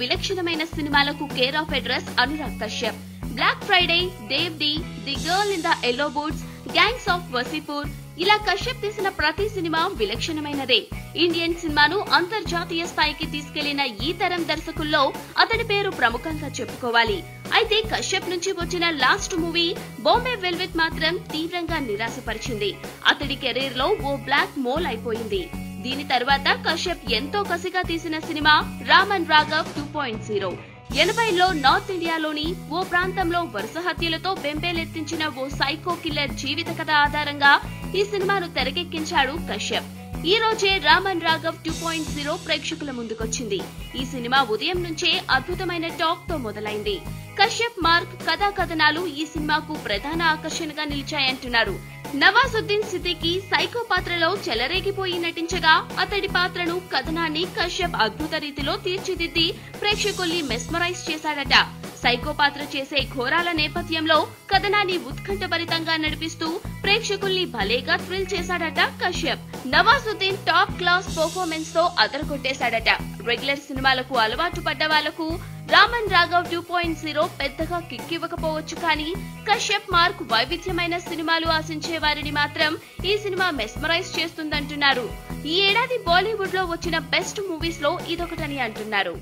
విలక్షణమైన సినిమాలకు care of address Anurag Kashyap. Black Friday Dev D the girl in the yellow boots gangs of Wasseypur. ఇలా కశ్యప్ తీసిన ప్రతి cinema విలక్షణమైనదే. Indian సినిమాను అంతర్జాతీయ స్థాయికి తీసుకెళ్ళిన ఈ తరం దర్శకుల్లో అతడి పేరు ప్రముఖంగా చెప్పుకోవాలి. అయితే కశ్యప్ నుంచి వచ్చిన లాస్ట్ మూవీ బాంబే వెల్వెట్ మాత్రం తీవ్రంగా నిరాశపరిచింది. అతడి కెరీర్లో ఓ బ్లాక్ మోల్ అయిపోయింది. దీని తర్వాత కశ్యప్ ఎంతో కసిగా తీసిన cinema Raman Raghav two point zero. ఎనభైలో నార్త్ ఇండియాలోని ఓ ప్రాంతంలో వరుస హత్యలతో బెంబేలెత్తించిన ఓ సైకో కిల్లర్ జీవిత కథ ఆధారంగా ఈ సినిమాను తెరకెక్కించాడు కశ్యప్. ఈ రోజే Raman Raghav two point zero ప్రేక్షకుల ముందుకొచ్చింది. ఈ సినిమా ఉదయం నుంచే అద్భుతమైన టాక్తో మొదలైంది. కశ్యప్ మార్క్ కథా కథనాలు ఈ సినిమాకు ప్రధాన ఆకర్షణగా నిలిచాయంటున్నారు. నవాజుద్దీన్ సిద్దికి సైకో పాత్రలో చెలరేగిపోయి నటించగా అతడి పాత్రను కథనాన్ని కశ్యప్ అద్భుత రీతిలో తీర్చిదిద్ది ప్రేక్షకుల్ని మెస్మరైజ్ చేశాడట. సైకో పాత్ర చేసే ఘోరాల నేపథ్యంలో కథనాన్ని ఉత్కంఠభరితంగా నడిపిస్తూ ప్రేక్షకుల్ని భలేగా థ్రిల్ చేశాడట కశ్యప్. నవాజుద్దీన్ టాప్ క్లాస్ పర్ఫార్మెన్స్తో అదరగొట్టేశాడట. రెగ్యులర్ సినిమాలకు అలవాటు పడ్డ వాళ్ళకు Raman Raghav two point zero పెద్దగా కిక్కివ్వకపోవచ్చు కానీ కశ్యప్ మార్క్ వైవిధ్యమైన సినిమాలు ఆశించే వారిని మాత్రం ఈ సినిమా మెస్మరైజ్ చేస్తుందంటున్నారు. ఈ ఏడాది బాలీవుడ్లో వచ్చిన బెస్ట్ మూవీస్లో ఇదొకటని అంటున్నారు.